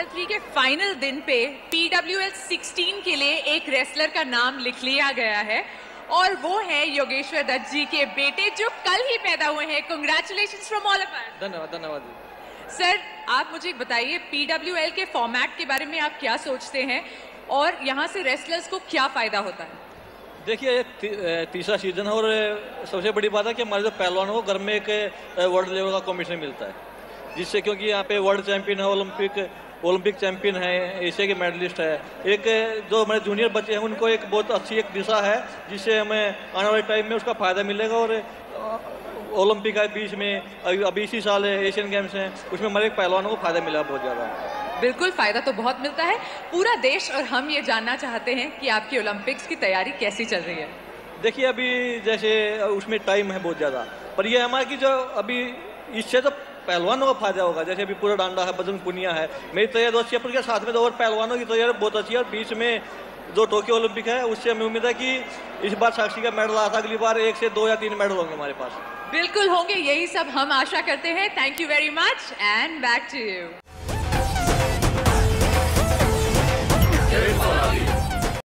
Final दिन पे PWL 16 के लिए एक रेसलर का नाम लिख लिया गया है। और वो है योगेश्वर दत्त जी के बेटे जो कल ही पैदा हुए हैं। कंग्रेचुलेशन फ्रॉम ऑल ऑफ़ धन्यवाद धन्यवाद सर आप मुझे बताइए पीडब्ल्यूएल के फॉर्मेट के बारे में आप क्या सोचते हैं? और यहाँ से रेसलर्स को क्या फ़ायदा होता है? देखिए ये ती, तीसरा सीज़न है और सबसे बड़ी बात है कि हमारे जो पहलवान को घर में एक वर्ल्ड लेवल का कॉम्पिटिशन मिलता है। जिससे क्योंकि यहाँ पे वर्ल्ड चैंपियन है ओलंपिक ओलंपिक चैंपियन है एशिया के मेडलिस्ट है। एक जो हमारे जूनियर बच्चे हैं उनको एक बहुत अच्छी एक दिशा है जिससे हमें आने वाले टाइम में उसका फ़ायदा मिलेगा और ओलंपिक है बीच में अभी इसी साल है एशियन गेम्स हैं उसमें हमारे पहलवानों को फ़ायदा मिला बहुत ज़्यादा। बिल्कुल फ़ायदा तो बहुत मिलता है। पूरा देश और हम ये जानना चाहते हैं कि आपकी ओलंपिक्स की तैयारी कैसी चल रही है। देखिए अभी जैसे उसमें टाइम है बहुत ज़्यादा पर ये हमारा कि जो अभी इससे तो पहलवानों का फ़ायदा होगा। जैसे अभी पूरा डांडा है, बजरंग पुनिया है। मेरी तो यह अच्छी है के साथ में तो और पहलवानों की तैयारी बहुत अच्छी है। और बीच में जो टोक्यो ओलंपिक है, उससे हमें उम्मीद है कि इस बार साक्षी का मेडल आता अगली बार एक से दो या तीन मेडल होंगे हमारे पास। बिल्कुल होंगे, यही सब हम आशा करते हैं। Thank you very much and back to you